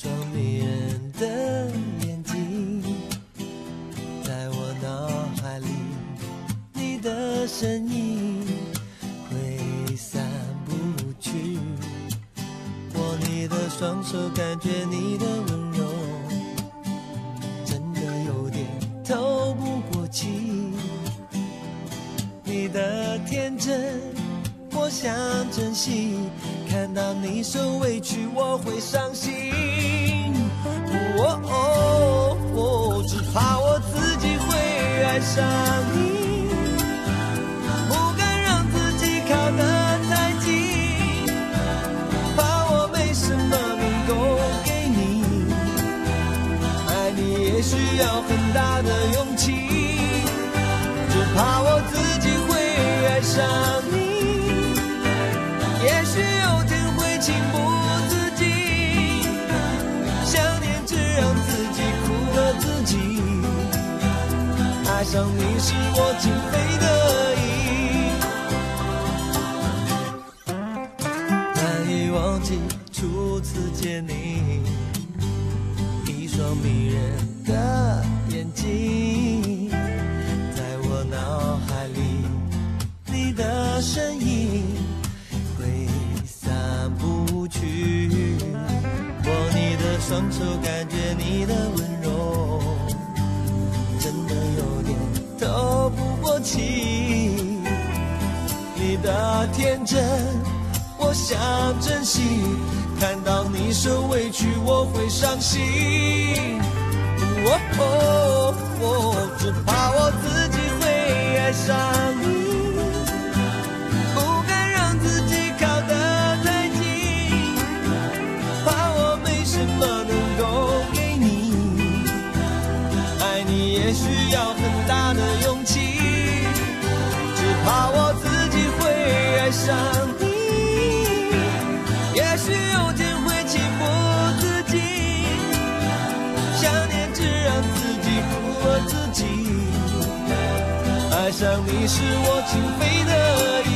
双迷人的眼睛，在我脑海里，你的身影挥散不去。握你的双手，感觉你的温柔，真的有点透不过气。你的天真，我想珍惜。看到你受委屈，我会伤心。哦哦哦，只怕我自己会爱上你，不敢让自己靠得太近，怕我没什么能够给你。爱你也需要很大的勇气，只怕我自己会爱上上你是我情非得已，难以忘记初次见你，一双迷人的眼睛，在我脑海里，你的身影。挥散不去，握你的双手，感觉你的温，不过气。你的天真，我想珍惜，看到你受委屈，我会伤心。哦，只怕我自己会爱上你。不敢让自己靠得太近，怕我没什么能够给你。爱你也需要很大的勇气，怕我自己会爱上你。也许有天会情不自禁，想念只让自己苦了自己。爱上你是我情非得已